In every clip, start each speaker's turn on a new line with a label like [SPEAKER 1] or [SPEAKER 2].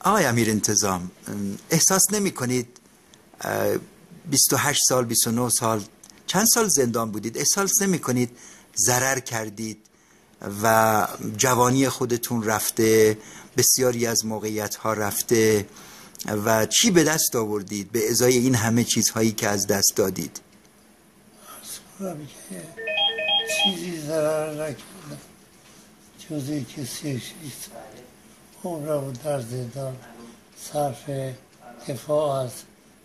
[SPEAKER 1] آقای امیر انتظام احساس نمی کنید 28 سال 29 سال چند سال زندان بودید؟ احساس نمی کنید ضرر کردید و جوانی خودتون رفته بسیاری از موقعیت ها رفته و چی به دست آوردید؟ به ازای این همه چیزهایی که از دست دادید.
[SPEAKER 2] چیزی ضرر نکردم جزی کسی اون را در زندان صرف دفاع از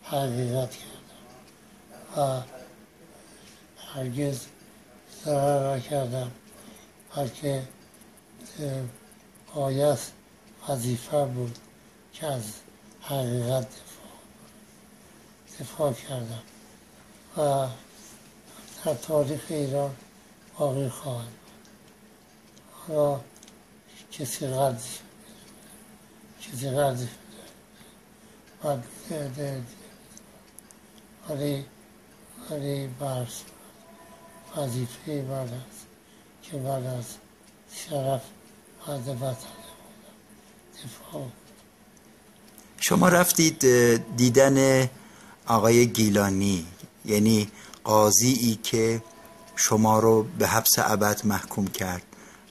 [SPEAKER 2] حقیقت کردم و هرگز ضرر نکردم بلکه باید وظیفه بود که از حقیقت دفاع دفاع کردم و در تاریخ ایران باقی خواهد حالا کسی قدش کسی قدش ولی ولی برس وظیفه بعد است که بعد از شرف بعد وطن. دفاع.
[SPEAKER 1] شما رفتید دیدن آقای گیلانی. یعنی قاضی ای که شما رو به حبس ابد محکوم کرد.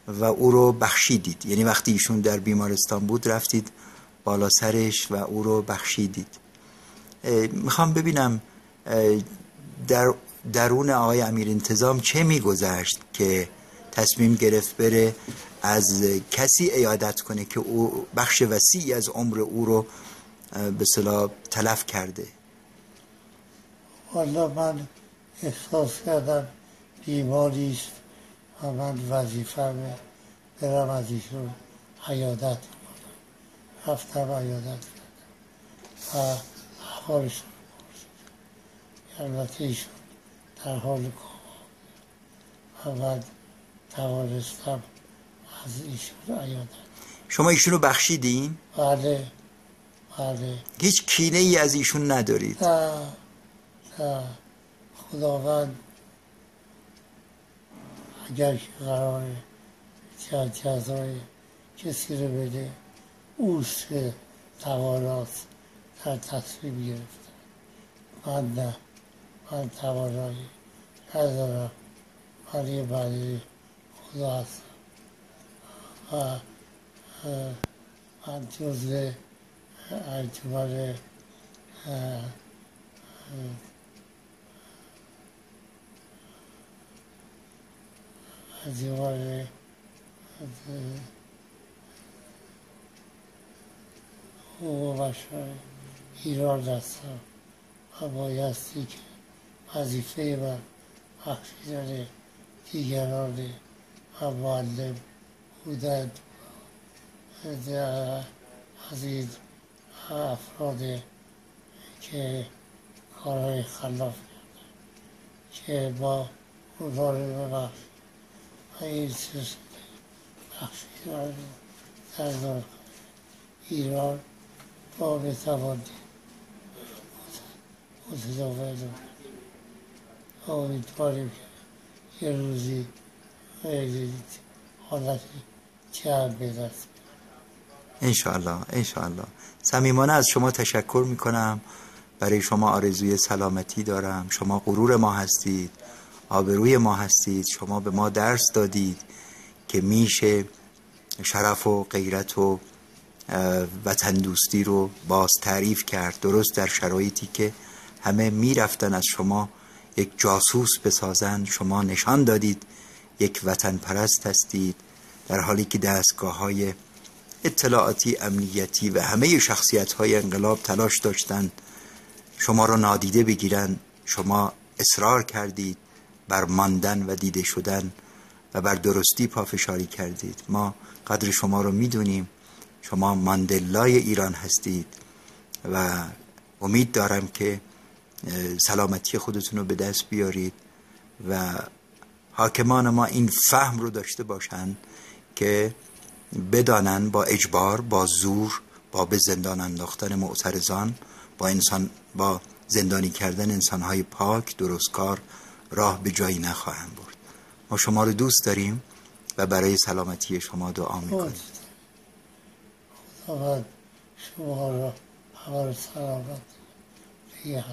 [SPEAKER 1] و او رو بخشیدید. یعنی وقتی ایشون در بیمارستان بود رفتید بالا سرش و او رو بخشیدید. می‌خوام ببینم در درون آقای امیر انتظام چه میگذشت که تصمیم گرفت بره از کسی ایادت کنه که او بخش وسیعی از عمر او رو به صلاح تلف کرده؟
[SPEAKER 2] والا من احساس کردم بیماری است و من وظیفه برم از ایشون عیادت کنم. رفتم عیادت کردم. و احوالشون البته ایشون در حال کام و توانستم از ایشون عیادت
[SPEAKER 1] شما ایشون رو بخشیدین؟
[SPEAKER 2] بله. بله.
[SPEAKER 1] هیچ کینه ای از ایشون ندارید؟
[SPEAKER 2] نه. نه. خداوند اگر که قراره جزای کسی رو بده اوست که تواناست در تصمیم گرفته. من نه. من توانایی ندارم. من یه بلی خدا هستم. و من جزء انجمن انجمن حقوق بشر. ایران هستم و بایستی که وظیفه من بخشیدن دیگران و معلم بودن از این افراد که کارهای خلاف کردن که با اونها رو و این سلسله بخشیدن در دار ایران با بتوانی متداول. امیدواریم که یه روزی حالت جمع دست
[SPEAKER 1] انشاءالله انشاءالله. صمیمانه از شما تشکر می‌کنم. برای شما آرزوی سلامتی دارم. شما غرور ما هستید. آبروی ما هستید شما به ما درس دادید که میشه شرف و غیرت و وطن دوستی رو باز تعریف کرد. درست در شرایطی که همه می‌رفتن از شما یک جاسوس بسازن شما نشان دادید یک وطن پرست هستید. در حالی که دستگاه های اطلاعاتی امنیتی و همه شخصیت های انقلاب تلاش داشتند شما را نادیده بگیرن شما اصرار کردید. بر ماندن و دیده شدن و بر درستی پافشاری کردید. ما قدر شما رو می‌دونیم. شما ماندلای ایران هستید و امید دارم که سلامتی خودتون رو به دست بیارید و حاکمان ما این فهم رو داشته باشند که بدانن با اجبار با زور با به زندان انداختن معترضان با انسان با زندانی کردن انسانهای پاک درستکار راه به جایی نخواهند برد. ما شما رو دوست داریم و برای سلامتی شما دعا می‌کنیم.
[SPEAKER 2] خدا شما را حال سلامت نگه